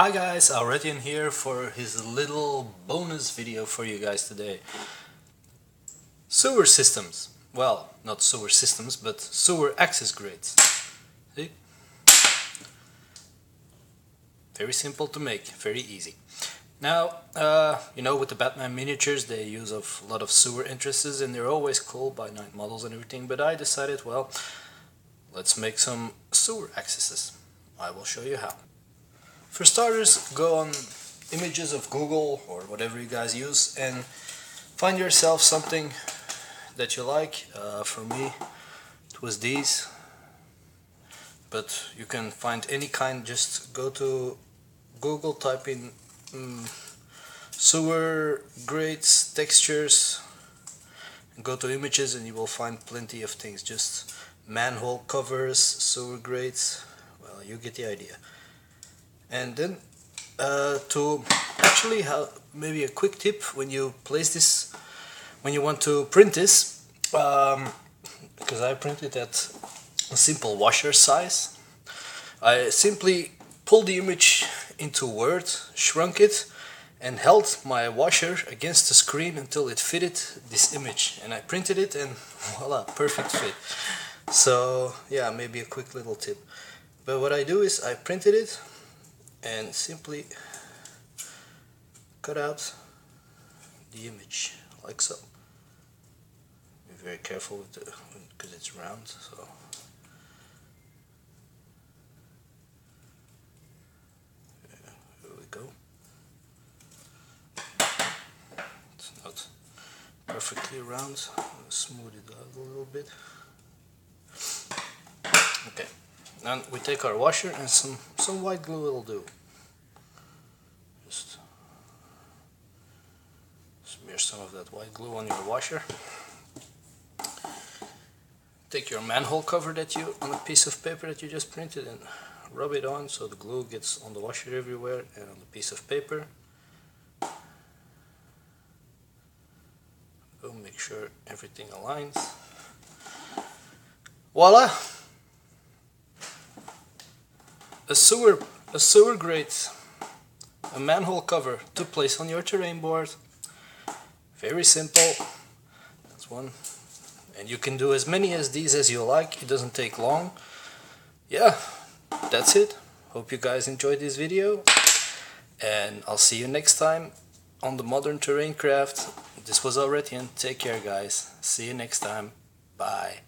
Hi guys, Alrethian here for his little bonus video for you guys today. Sewer systems. Well, not sewer systems, but sewer access grids. See? Very simple to make, very easy. Now, uh, you know, with the Batman miniatures, they use a lot of sewer entrances and they're always cool by Knight Models and everything, but I decided, well, let's make some sewer accesses. I will show you how. For starters, go on images of Google or whatever you guys use and find yourself something that you like. Uh, for me, it was these, but you can find any kind. Just go to Google, type in um, sewer grates textures, go to images, and you will find plenty of things. Just manhole covers, sewer grates. Well, you get the idea and then uh, to actually have maybe a quick tip when you place this when you want to print this um, because I printed at a simple washer size I simply pulled the image into Word shrunk it and held my washer against the screen until it fitted this image. And I printed it and voila perfect fit. So yeah maybe a quick little tip. But what I do is I printed it and simply cut out the image like so. Be very careful with the because it's round so here we go. It's not perfectly round. smooth it out a little bit. Then we take our washer and some, some white glue will do. Just smear some of that white glue on your washer. Take your manhole cover that you, on a piece of paper that you just printed and rub it on so the glue gets on the washer everywhere and on the piece of paper. Go make sure everything aligns. Voila! A sewer, a sewer grate, a manhole cover to place on your terrain board. Very simple. That's one. And you can do as many as these as you like. It doesn't take long. Yeah, that's it. Hope you guys enjoyed this video. And I'll see you next time on the Modern Terrain Craft. This was Alrethian. Take care, guys. See you next time. Bye.